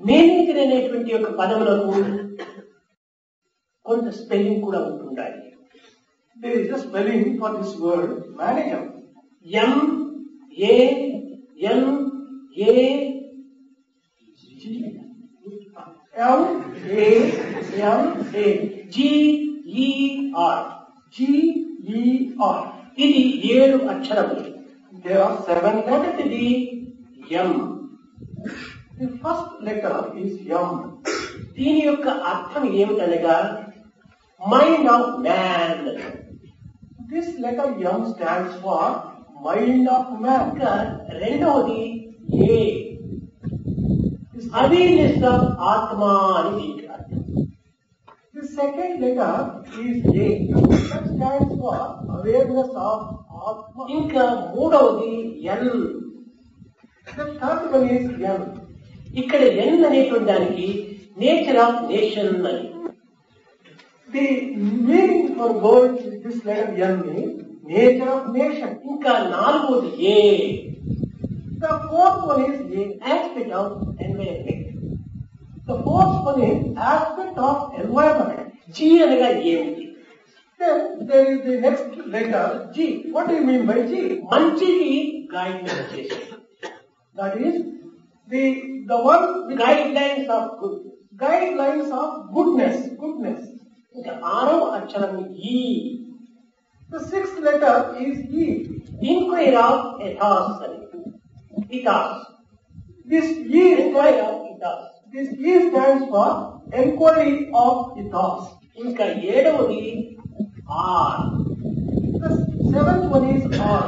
Manager అనేటువంటి యొక్క పదములకు కొంత స్పెల్లింగ్ కూడా ఉంటుండాలి There is a spelling for this word manager. M A N A M A M A GER G E R. ఇది ఏడు అక్షరములు There are seven letters. మొదటిది ఎం The first letter is M. దీని యొక్క అర్థం ఏమిటనగా mind of man This letter M stands for mind of man. ఇంకా రెండవది A awareness of atma అని దీనికి అర్థం The second letter is A. That stands for awareness of Atma. ఇంకా మూడవది ఎన్ The third one is M. ఇక్కడ ఎన్ అనేటువంటి దానికి నేచర్ ఆఫ్ నేషన్ అని The meaning for word this letter M is nature of nation. ఇంకా నాలుగవది A The fourth one is A. Aspect of environment The fourth one is aspect of environment. G అనగా ఏమిటి Then there is the next letter G. What do you mean by G? మంచిది guideline చేసేది That is the the one with guide lines of good guidelines of goodness. Goodness. ఇంకా ఆరవ అక్షరం ఈ The sixth letter is E. Enquire of ఎథాస్ అని ఇథాస్ This E enquire of ఇథాస్ this E stands for enquiry of ethos. ఇంకా ఏడవది are The seventh one is R.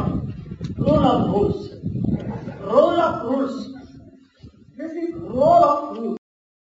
Rule of rules This is role of rule.